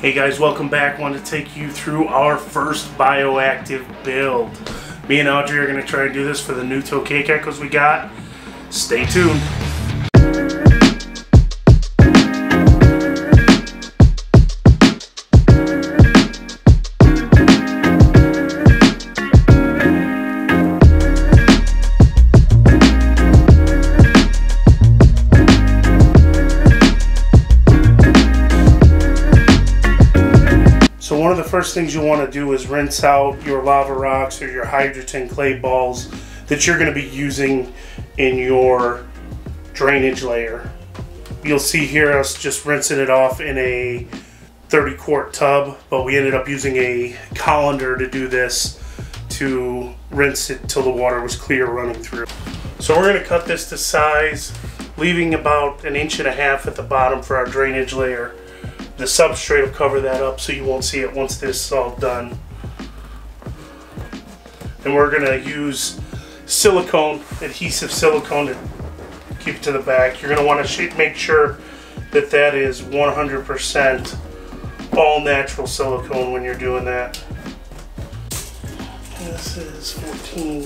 Hey guys, welcome back. I want to take you through our first bioactive build. Me and Audrey are going to try and do this for the new Tokay Geckos we got. Stay tuned. First things you want to do is rinse out your lava rocks or your hydroton clay balls that you're going to be using in your drainage layer. You'll see here us just rinsing it off in a 30 quart tub, but we ended up using a colander to do this to rinse it till the water was clear running through. So we're going to cut this to size, leaving about an inch and a half at the bottom for our drainage layer the substrate will cover that up so you won't see it once this is all done. And we're going to use silicone, adhesive silicone to keep it to the back. You're going to want to make sure that that is 100% all natural silicone when you're doing that. This is 14,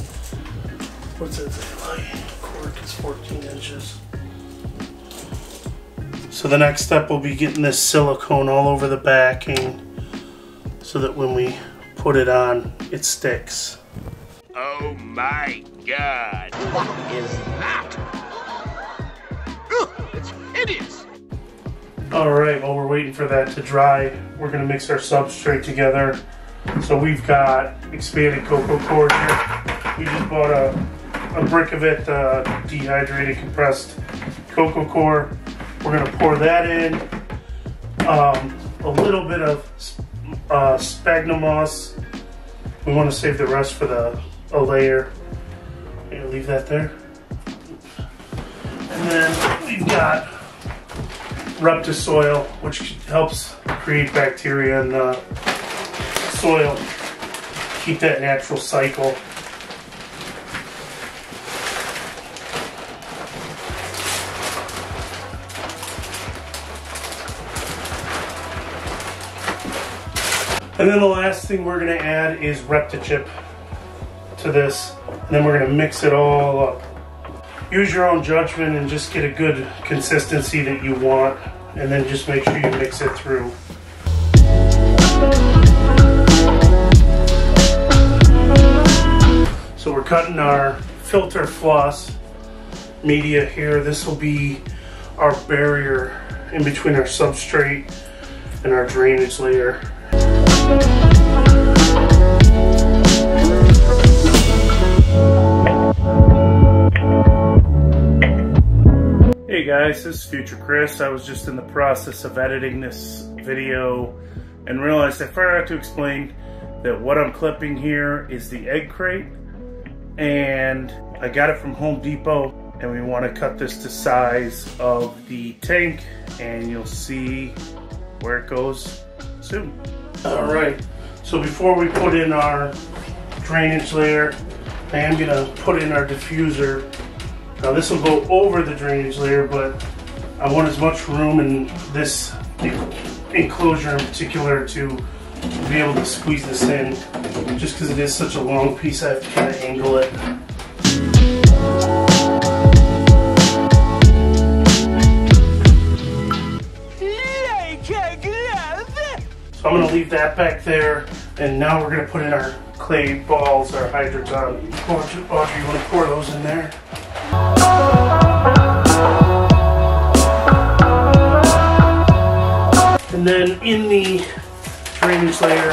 what's it light cork is 14 inches. So the next step will be getting this silicone all over the backing so that when we put it on, it sticks. Oh my god. What is that? Ugh, it's hideous. Alright, while we're waiting for that to dry, we're going to mix our substrate together. So we've got expanded coco coir here. We just bought a, a brick of it, uh, dehydrated compressed coco coir. We're to pour that in. Um, a little bit of uh, sphagnum moss. We want to save the rest for the a layer. Here, leave that there. And then we've got Reptisoil, which helps create bacteria in the soil. Keep that natural cycle. And then the last thing we're going to add is Reptichip to this. And then we're going to mix it all up. Use your own judgment and just get a good consistency that you want. And then just make sure you mix it through. So we're cutting our filter floss media here. This will be our barrier in between our substrate and our drainage layer. Hey guys, this is Future Chris. I was just in the process of editing this video and realized I forgot to explain that what I'm clipping here is the egg crate and I got it from Home Depot and we want to cut this to size of the tank and you'll see where it goes soon. All right, so before we put in our drainage layer, I am gonna put in our diffuser. Now this will go over the drainage layer, but I want as much room in this enclosure in particular to be able to squeeze this in. Just because it is such a long piece, I have to kind of angle it. I'm to leave that back there, and now we're to put in our clay balls, our hydroton. Audrey, you want to pour those in there? And then in the drainage layer,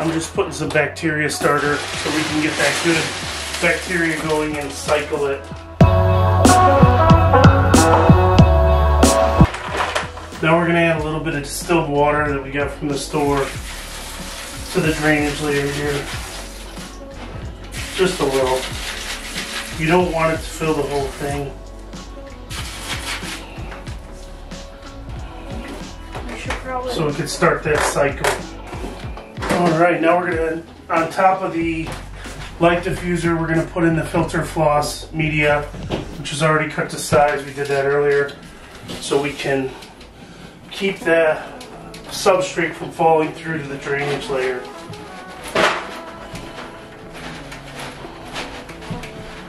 I'm just putting some bacteria starter so we can get that good bacteria going and cycle it. Now we're going to add a little bit of distilled water that we got from the store to the drainage layer here. Just a little. You don't want it to fill the whole thing. So we can start that cycle. All right, now we're gonna, on top of the light diffuser, we're gonna put in the filter floss media, which is already cut to size. We did that earlier. So we can keep the substrate from falling through to the drainage layer.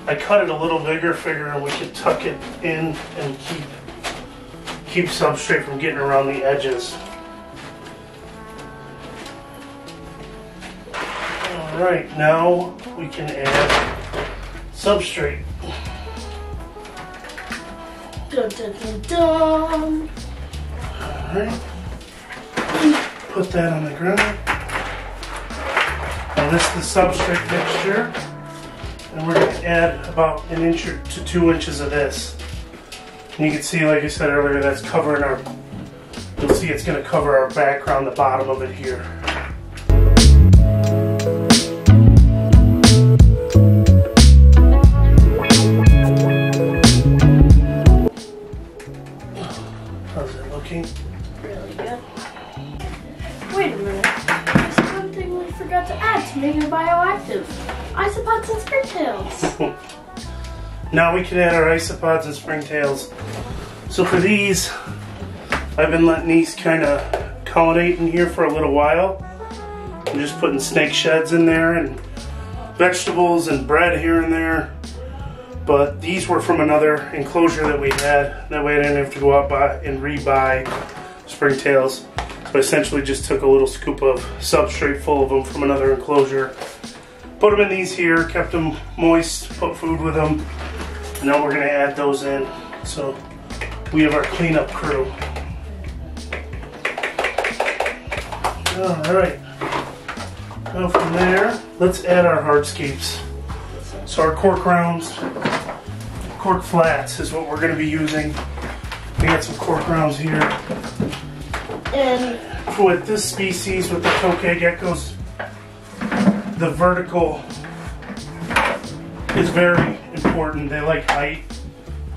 I cut it a little bigger, figuring we could tuck it in and keep keep substrate from getting around the edges. Alright, now we can add substrate. Dun, dun, dun, Put that on the ground. Now this is the substrate mixture. And we're going to add about an inch to two inches of this. And you can see, like I said earlier, that's covering our, you'll see it's going to cover our background, the bottom of it here. Really good. Wait a minute. There's thing we forgot to add to make it bioactive. Isopods and springtails. Now we can add our isopods and springtails. So for these, I've been letting these kind of colonate in here for a little while. I'm just putting snake sheds in there and vegetables and bread here and there. But these were from another enclosure that we had. That way I didn't have to go out buy and rebuy springtails. So I essentially just took a little scoop of substrate full of them from another enclosure. Put them in these here, kept them moist, put food with them. And now we're gonna add those in. So we have our cleanup crew. All right. Now from there, let's add our hardscapes. So our cork rounds, cork flats is what we're gonna be using. We got some cork rounds here. And With this species, with the tokay geckos, the vertical is very important. They like height.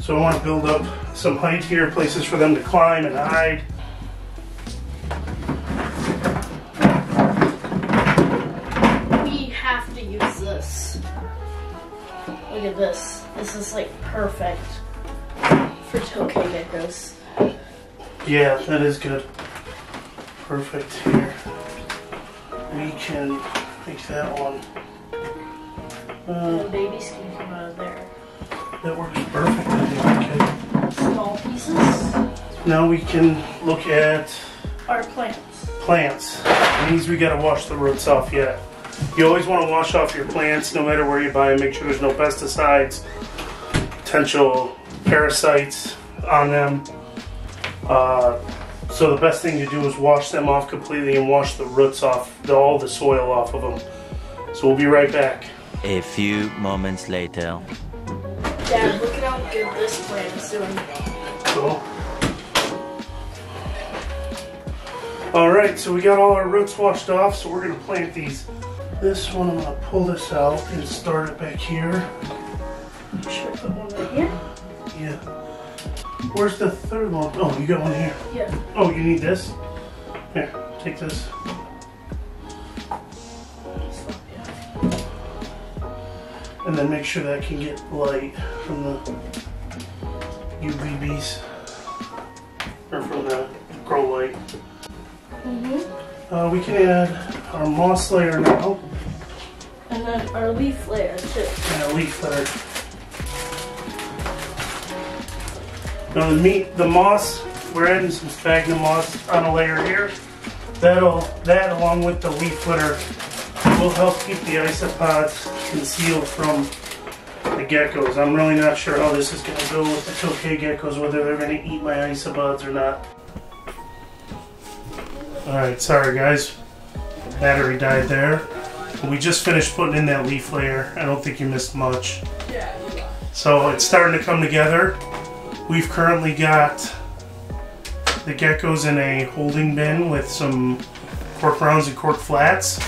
So I want to build up some height here, places for them to climb and hide. we have to use this. Look at this. This is like perfect for tokay geckos. Yeah, that is good. Perfect here. We can make that one. Uh, And babies can come out of there. that works perfect. I think. Okay. Small pieces Now we can look at our plants. plants. It means we gotta wash the roots off yet. You always want to wash off your plants no matter where you buy them. Make sure there's no pesticides, potential parasites on them. Uh, so the best thing to do is wash them off completely and wash the roots off, the, all the soil off of them. So we'll be right back. A few moments later. Dad, look at how good this plant is doing. Cool. All right, so we got all our roots washed off, so we're gonna plant these. This one, I'm gonna pull this out and start it back here. Where's the third one? Oh, you got one here. Yeah. Oh, you need this? Here, take this. And then make sure that can get light from the UVBs. Or from the grow light. Mm-hmm. Uh, we can add our moss layer now. And then our leaf layer too. and a leaf litter. Now the meat, the moss, we're adding some sphagnum moss on a layer here. That'll, that along with the leaf litter will help keep the isopods concealed from the geckos. I'm really not sure how this is going to go with the tokay geckos, whether they're going to eat my isopods or not. Alright, sorry guys. Battery died there. We just finished putting in that leaf layer. I don't think you missed much. Yeah, so it's starting to come together. We've currently got the geckos in a holding bin with some cork rounds and cork flats.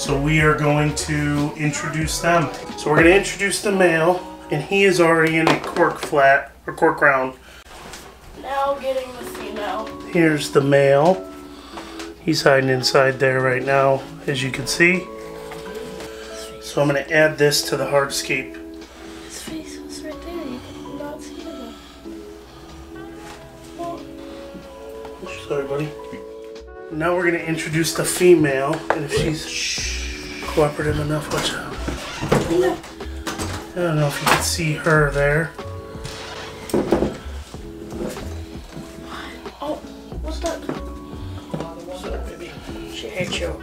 So we are going to introduce them. So we're going to introduce the male, and he is already in a cork flat or cork round. Now getting the female. Here's the male. He's hiding inside there right now, as you can see. So I'm going to add this to the hardscape. Now we're gonna introduce the female, and if she's cooperative enough, watch out. I don't know if you can see her there. Oh, what's that? What's baby? She hates you.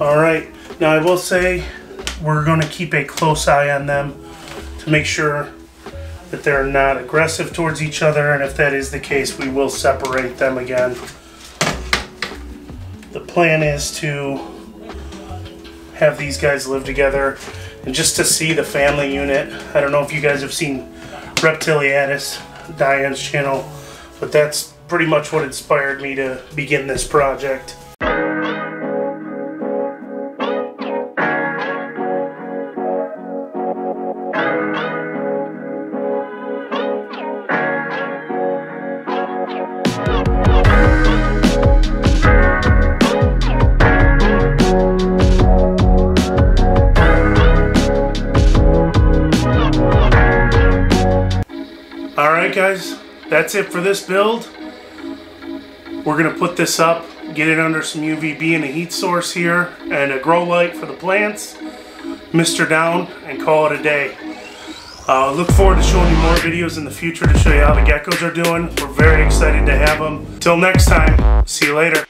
All right. Now I will say we're going to keep a close eye on them to make sure that they're not aggressive towards each other, and if that is the case, we will separate them again. The plan is to have these guys live together and just to see the family unit. I don't know if you guys have seen Reptiliatus, Diane's channel, but that's pretty much what inspired me to begin this project. Alright guys, that's it for this build. We're going to put this up, get it under some UVB and a heat source here, and a grow light for the plants, Mr. Down, and call it a day. Uh, look forward to showing you more videos in the future to show you how the geckos are doing. We're very excited to have them. Till next time, see you later.